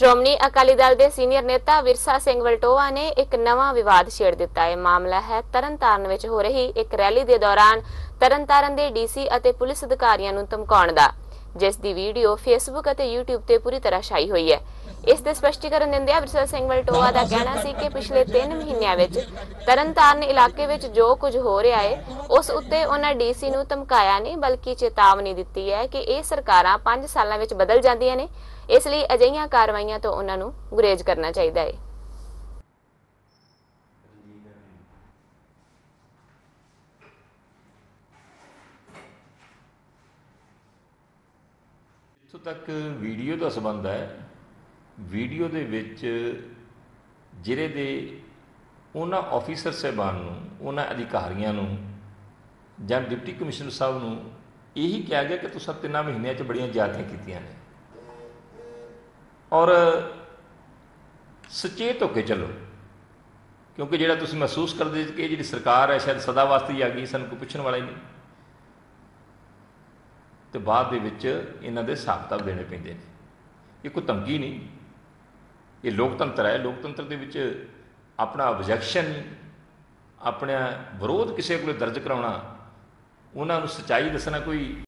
ਸ਼੍ਰੋਮਣੀ ਅਕਾਲੀ ਦਲ ਦੇ ਸੀਨੀਅਰ ਨੇਤਾ ਵਿਰਸਾ ਸਿੰਘ ਵਲਟੋਆ ਨੇ ਇੱਕ ਨਵਾਂ ਵਿਵਾਦ ਛੇੜ ਦਿੱਤਾ। ਹੈ ਮਾਮਲਾ ਹੈ ਤਰਨਤਾਰਨ ਵਿੱਚ ਹੋ ਰਹੀ ਇੱਕ ਰੈਲੀ ਦੇ ਦੌਰਾਨ ਤਰਨਤਾਰਨ ਦੇ ਡੀਸੀ ਅਤੇ ਪੁਲਿਸ ਅਧਿਕਾਰੀਆਂ ਨੂੰ ਧਮਕਾਉਣ ਦਾ। ਜਿਸ ਦੀ ਵੀਡੀਓ ਫੇਸਬੁੱਕ ਅਤੇ YouTube ਤੇ ਪੂਰੀ ਤਰ੍ਹਾਂ ਛਾਈ ਹੋਈ ਹੈ। ਇਸ ਦੇ ਸਪਸ਼ਟੀਕਰਨ ਦਿੰਦਿਆਂ ਵਿਰਸਾ ਸਿੰਘ ਵਲਟੋਆ ਦਾ ਕਹਿਣਾ ਸੀ ਕਿ ਪਿਛਲੇ 3 ਮਹੀਨਿਆਂ ਵਿੱਚ ਤਰਨਤਾਰਨ ਇਲਾਕੇ ਵਿੱਚ ਜੋ ਕੁਝ ਹੋ ਰਿਹਾ ਹੈ, ਉਸ ਉੱਤੇ ਉਹਨਾਂ ਡੀਸੀ ਨੂੰ ਧਮਕਾਇਆ ਨਹੀਂ, ਬਲਕਿ ਚੇਤਾਵਨੀ ਦਿੱਤੀ ਹੈ ਕਿ ਇਹ ਸਰਕਾਰਾਂ 5 ਸਾਲਾਂ ਵਿੱਚ ਬਦਲ ਜਾਂਦੀਆਂ ਨੇ। ਇਸ ਲਈ ਅਜਿਹੀਆਂ ਕਾਰਵਾਈਆਂ ਤੋਂ ਉਹਨਾਂ ਨੂੰ ਗੁਰੇਜ਼ ਕਰਨਾ ਚਾਹੀਦਾ ਹੈ। ਜਿੱਥੋਂ ਤੱਕ ਵੀਡੀਓ ਦਾ ਸੰਬੰਧ ਹੈ। ਵੀਡੀਓ ਦੇ ਵਿੱਚ ਜ਼ਿਲ੍ਹੇ ਦੇ ਉਹਨਾਂ ਆਫੀਸਰ ਸਹਿਬਾਨ ਨੂੰ, ਉਹਨਾਂ ਅਧਿਕਾਰੀਆਂ ਨੂੰ ਜਾਂ ਡਿਪਟੀ ਕਮਿਸ਼ਨਰ ਸਾਹਿਬ ਨੂੰ ਇਹੀ ਕਿਹਾ ਗਿਆ ਕਿ ਤੁਸੀਂ ਤਿੰਨਾਂ ਮਹੀਨਿਆਂ 'ਚ ਬੜੀਆਂ ਜ਼ਿਆਦਤੀਆਂ ਕੀਤੀਆਂ ਨੇ। ਔਰ ਸੁਚੇਤ ਹੋ ਕੇ ਚੱਲੋ, ਕਿਉਂਕਿ ਜਿਹੜਾ ਤੁਸੀਂ ਮਹਿਸੂਸ ਕਰਦੇ ਕਿ ਜਿਹੜੀ ਸਰਕਾਰ ਹੈ, ਸ਼ਾਇਦ ਸਦਾ ਵਾਸਤੇ ਹੀ ਆ ਗਈ, ਸਾਨੂੰ ਕੋਈ ਪੁੱਛਣ ਵਾਲਾ ਹੀ ਨਹੀਂ। ਤੇ ਬਾਅਦ ਦੇ ਵਿੱਚ ਇਹਨਾਂ ਦੇ ਹਿਸਾਬ ਕਿਤਾਬ ਦੇਣੇ ਪੈਂਦੇ ਨੇ। ਇਹ ਕੋਈ ਧਮਕੀ ਨਹੀਂ। ਇਹ ਲੋਕਤੰਤਰ ਹੈ। ਲੋਕਤੰਤਰ ਦੇ ਵਿੱਚ ਆਪਣਾ ਆਬਜੈਕਸ਼ਨ ਆਪਣਾ ਵਿਰੋਧ ਕਿਸੇ ਕੋਲੇ ਦਰਜ ਕਰਾਉਣਾ, ਉਹਨਾਂ ਨੂੰ ਸਚਾਈ ਦੱਸਣਾ ਕੋਈ